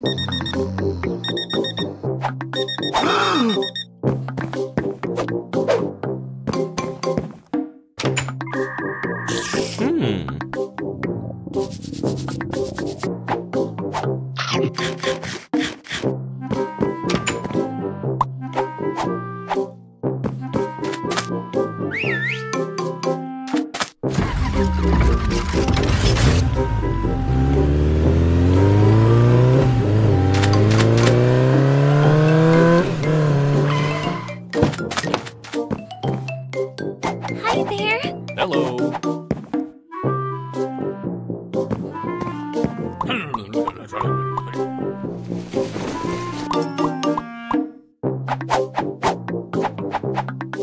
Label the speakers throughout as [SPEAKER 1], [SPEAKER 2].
[SPEAKER 1] Hmm.
[SPEAKER 2] Hi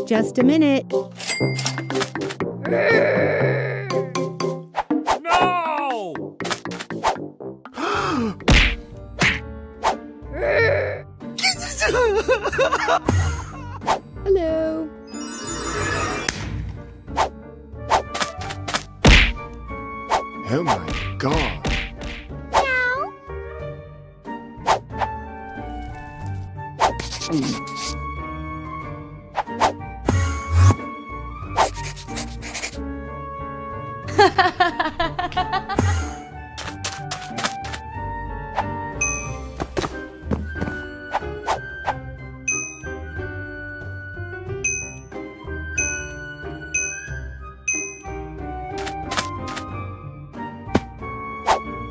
[SPEAKER 3] Just a minute.
[SPEAKER 1] No!
[SPEAKER 3] Hello.
[SPEAKER 4] Oh my god.
[SPEAKER 1] Mm.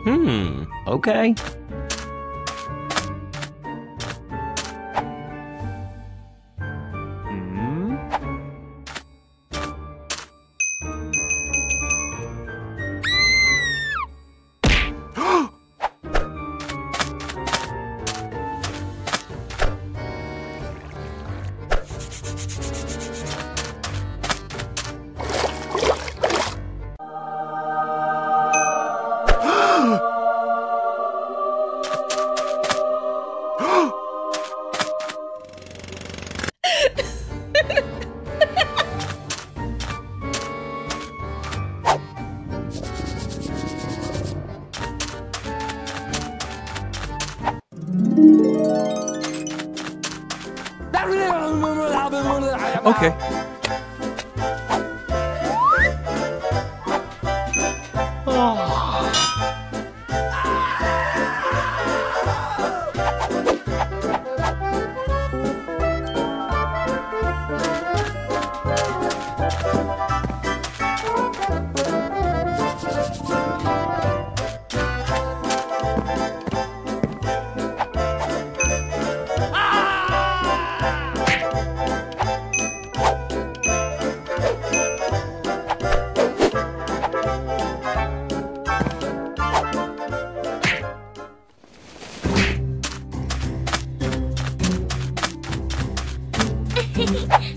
[SPEAKER 1] Hmm. Okay. Okay.
[SPEAKER 5] Yes.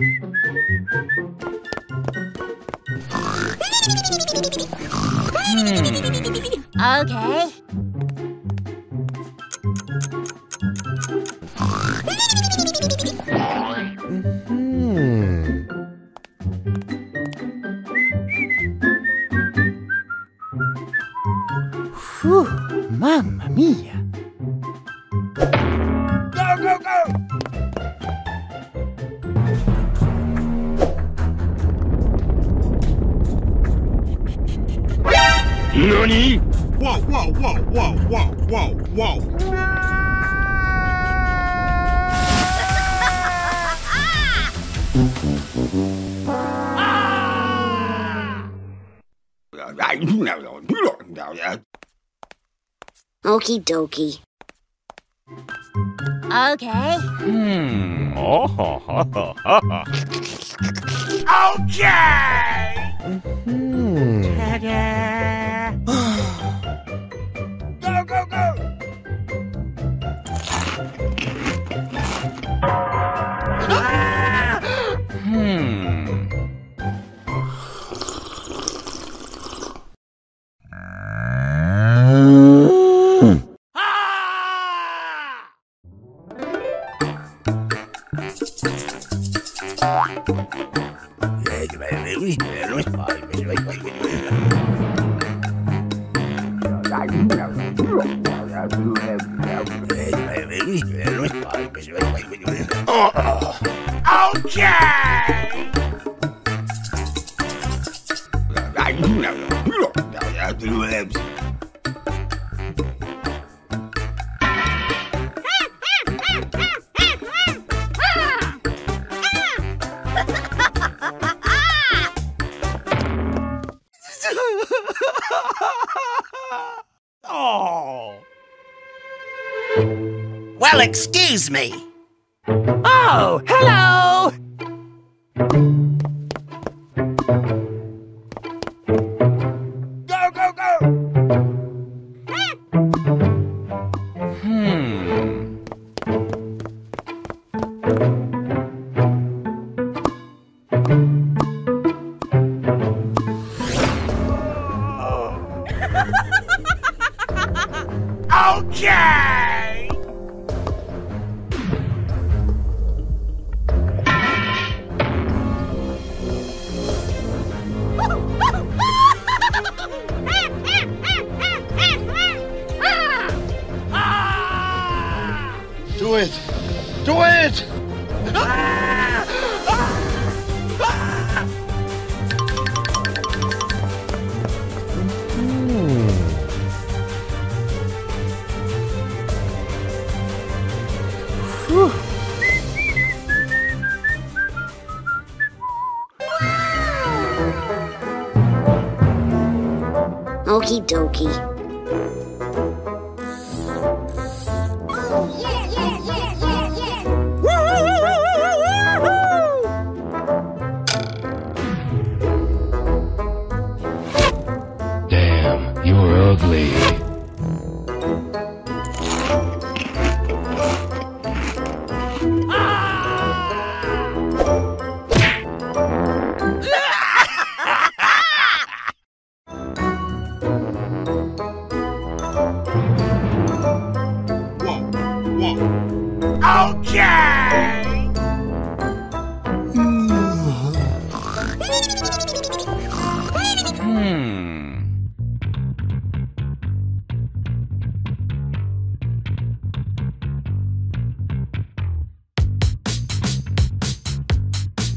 [SPEAKER 6] Hmm.
[SPEAKER 7] Okay. NANI?
[SPEAKER 8] Whoa, whoa, whoa, whoa, whoa, whoa, whoa.
[SPEAKER 9] Okie dokie. Okay.
[SPEAKER 7] Hmm. Okay!
[SPEAKER 6] Hmm.
[SPEAKER 7] Go, go! Hmm. Oh.
[SPEAKER 10] Well, excuse me.
[SPEAKER 7] Oh, hello!
[SPEAKER 8] Do it. Do it.
[SPEAKER 9] Okie dokie.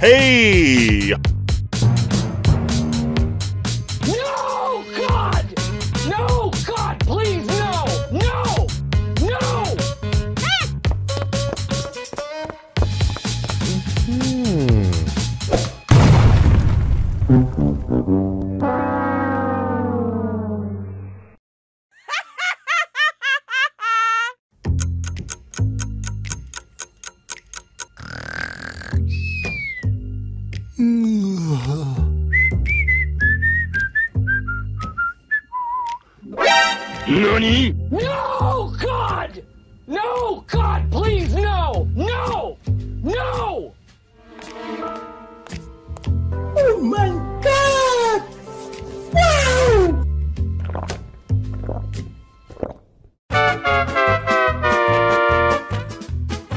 [SPEAKER 3] Hey!
[SPEAKER 11] No! God, please, no! No! No!
[SPEAKER 12] Oh my god! Wow!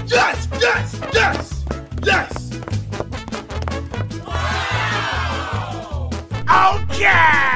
[SPEAKER 13] Yes, yes, yes, yes.
[SPEAKER 7] Okay!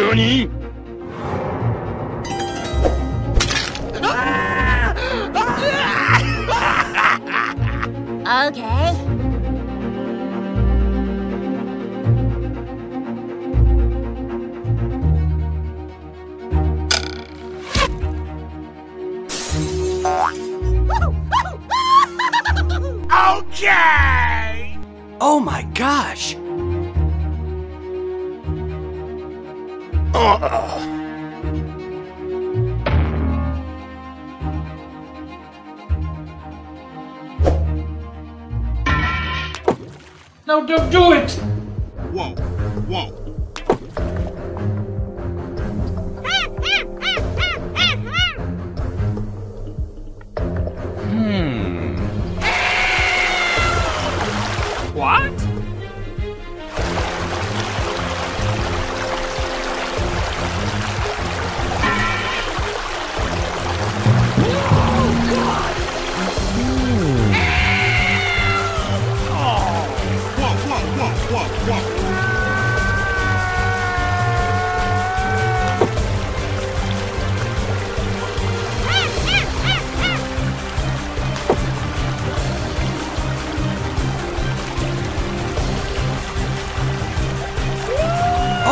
[SPEAKER 6] NANI?
[SPEAKER 14] Okay.
[SPEAKER 7] Okay!
[SPEAKER 10] Oh my gosh!
[SPEAKER 11] No, don't do it!
[SPEAKER 13] Whoa, whoa.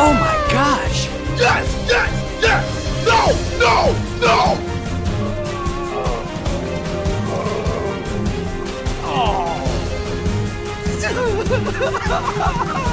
[SPEAKER 10] Oh my gosh!
[SPEAKER 13] Yes, yes, yes. No, no, no.
[SPEAKER 7] Hmm.